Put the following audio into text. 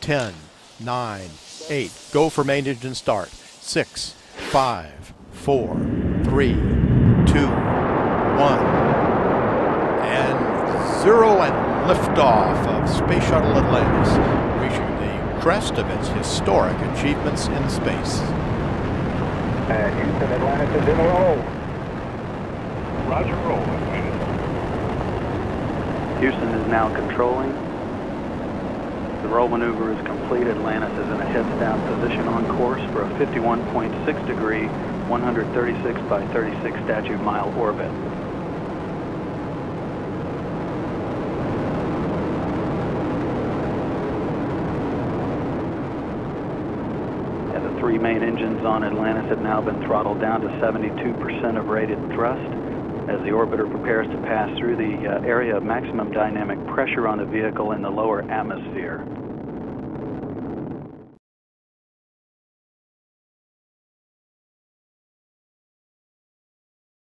10, 9, 8. Go for main engine start. 6, 5, 4, 3, 2, 1. And zero and liftoff of Space Shuttle Atlantis, reaching the crest of its historic achievements in space. Uh, Houston, Atlantis is in a roll. Roger, roll, Atlantis. Houston is now controlling. The roll maneuver is complete. Atlantis is in a heads down position on course for a 51.6 degree, 136 by 36 statute mile orbit. And the three main engines on Atlantis have now been throttled down to 72% of rated thrust as the orbiter prepares to pass through the uh, area of maximum dynamic pressure on the vehicle in the lower atmosphere.